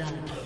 executed.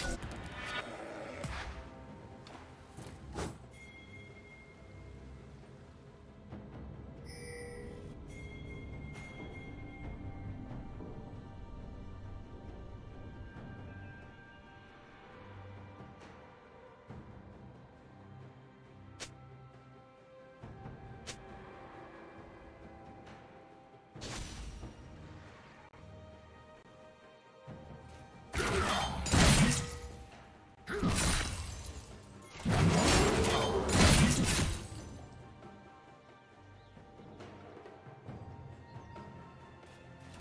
you